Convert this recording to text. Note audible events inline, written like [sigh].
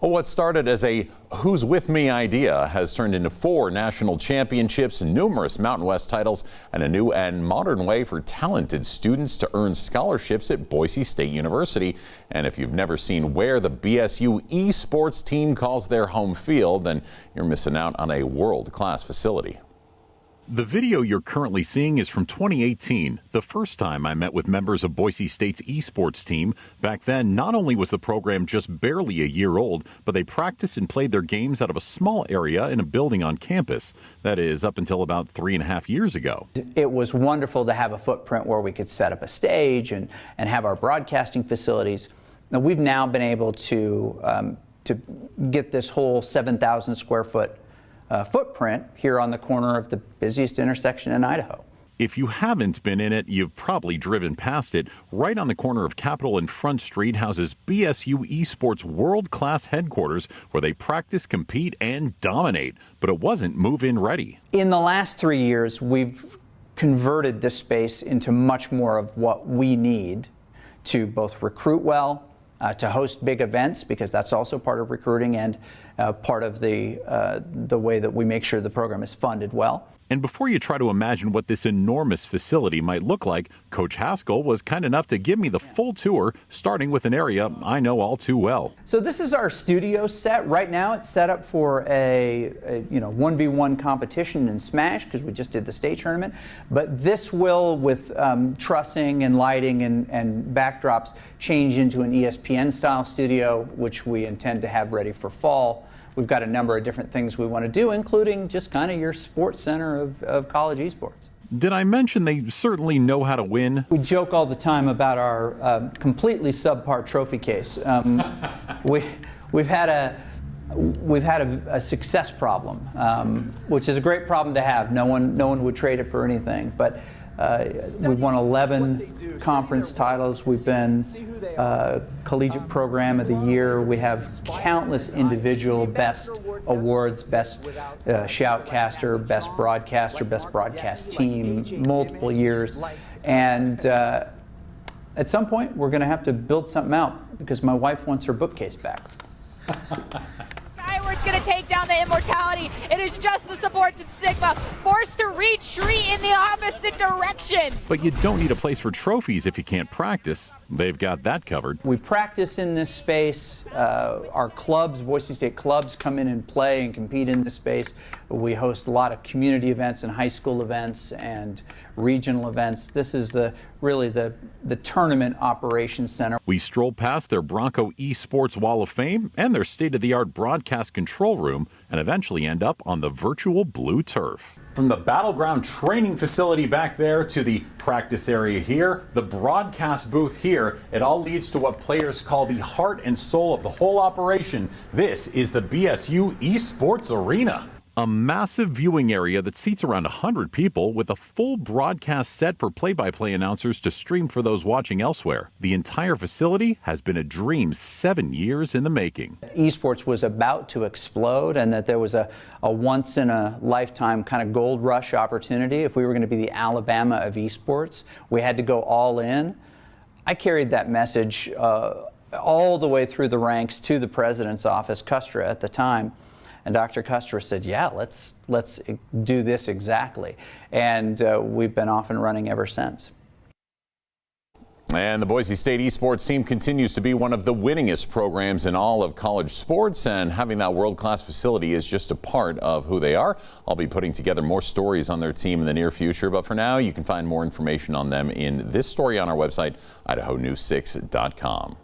Well, what started as a who's with me idea has turned into four national championships, numerous Mountain West titles, and a new and modern way for talented students to earn scholarships at Boise State University. And if you've never seen where the BSU esports team calls their home field, then you're missing out on a world class facility. The video you're currently seeing is from 2018, the first time I met with members of Boise State's esports team. Back then, not only was the program just barely a year old, but they practiced and played their games out of a small area in a building on campus. That is, up until about three and a half years ago. It was wonderful to have a footprint where we could set up a stage and, and have our broadcasting facilities. Now, we've now been able to, um, to get this whole 7,000 square foot uh, footprint here on the corner of the busiest intersection in Idaho. If you haven't been in it, you've probably driven past it. Right on the corner of Capitol and Front Street houses BSU Esports world class headquarters where they practice, compete, and dominate. But it wasn't move in ready. In the last three years, we've converted this space into much more of what we need to both recruit well, uh, to host big events because that's also part of recruiting and uh, part of the uh, the way that we make sure the program is funded well. And before you try to imagine what this enormous facility might look like, Coach Haskell was kind enough to give me the full tour, starting with an area I know all too well. So this is our studio set. Right now, it's set up for a, a you know 1v1 competition in Smash because we just did the state tournament. But this will, with um, trussing and lighting and, and backdrops, change into an ESPN style studio, which we intend to have ready for fall. We've got a number of different things we want to do, including just kind of your SportsCenter of, of college esports. Did I mention they certainly know how to win? We joke all the time about our uh, completely subpar trophy case. Um, [laughs] we, we've had a we've had a, a success problem, um, which is a great problem to have. No one no one would trade it for anything, but. Uh, we've won 11 conference titles. We've been uh, collegiate program of the year. We have countless individual best awards, best uh, shoutcaster, best broadcaster, best broadcast team, multiple years. And at some point, we're going to have to build something out because my wife wants her bookcase back. [laughs] It's going to take down the immortality. It is just the supports and Sigma forced to retreat in the opposite direction. But you don't need a place for trophies if you can't practice. They've got that covered. We practice in this space. Uh, our clubs, Boise State clubs, come in and play and compete in this space. We host a lot of community events and high school events and regional events. This is the really the the tournament operations center. We stroll past their Bronco Esports Wall of Fame and their state-of-the-art broadcast control room and eventually end up on the virtual blue turf. From the battleground training facility back there to the practice area here, the broadcast booth here, it all leads to what players call the heart and soul of the whole operation. This is the BSU Esports Arena a massive viewing area that seats around 100 people with a full broadcast set for play by play announcers to stream for those watching elsewhere. The entire facility has been a dream seven years in the making. Esports was about to explode, and that there was a, a once in a lifetime kind of gold rush opportunity. If we were going to be the Alabama of esports, we had to go all in. I carried that message uh, all the way through the ranks to the president's office, Kustra at the time. And Dr. Kustra said, yeah, let's, let's do this exactly. And uh, we've been off and running ever since. And the Boise State esports team continues to be one of the winningest programs in all of college sports, and having that world class facility is just a part of who they are. I'll be putting together more stories on their team in the near future, but for now, you can find more information on them in this story on our website, idahonews6.com.